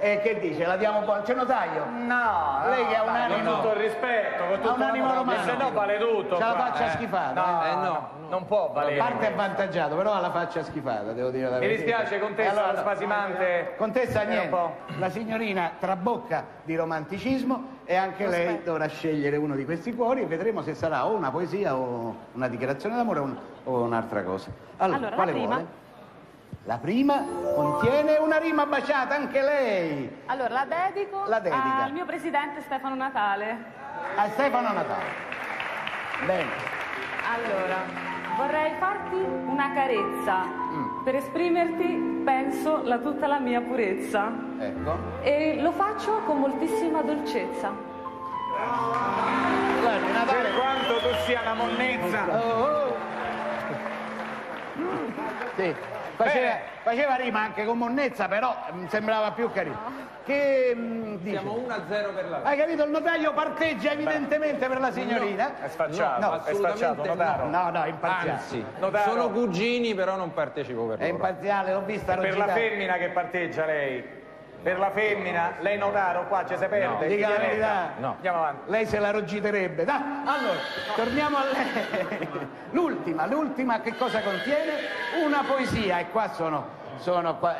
E che dice? La diamo buona? C'è notaio? No, Lei che ha un animo- Con tutto il rispetto, con tutto un animo romantico. Se no vale tutto. C'ha la faccia eh. schifata, No, eh? Eh, no, non può valere. Parte avvantaggiato, però ha la faccia schifata, devo dire la Mi verità. dispiace, contessa, Allora, la spasimante. Contessa niente, la signorina trabocca di romanticismo e anche lei dovrà scegliere uno di questi cuori e vedremo se sarà o una poesia o una dichiarazione d'amore o, un- o un'altra cosa. Allora, Allora, la quale prima. vuole? La prima contiene una rima baciata, anche lei, Allora, la dedico, La dedica. al mio presidente Stefano Natale. a Stefano Natale. Bene, Allora, vorrei farti una carezza. Mm. Per esprimerti, penso, la tutta la mia purezza. ecco. E lo faccio con moltissima dolcezza. Guardi, Natale... Per quanto tu sia una monnezza. Oh, oh. Sì, faceva, faceva rima anche con monnezza, però mi sembrava più carino. Che mm, dice? Siamo 1-0 per la Hai capito? Il notaio parteggia evidentemente per la signorina. È sfacciato, No, è sfacciato, assolutamente Notaro. No, no, è imparziale. Anzi, Notaro. sono cugini, però non partecipo per È loro. imparziale, l'ho vista Per la femmina che parteggia lei. Per la femmina, lei notaro qua ci si perde. Dica la verità. No. Andiamo avanti. Lei se la rogiterebbe. Dai, allora, torniamo a lei. L'ultima, l'ultima che cosa contiene? Una poesia, e qua sono, sono qua-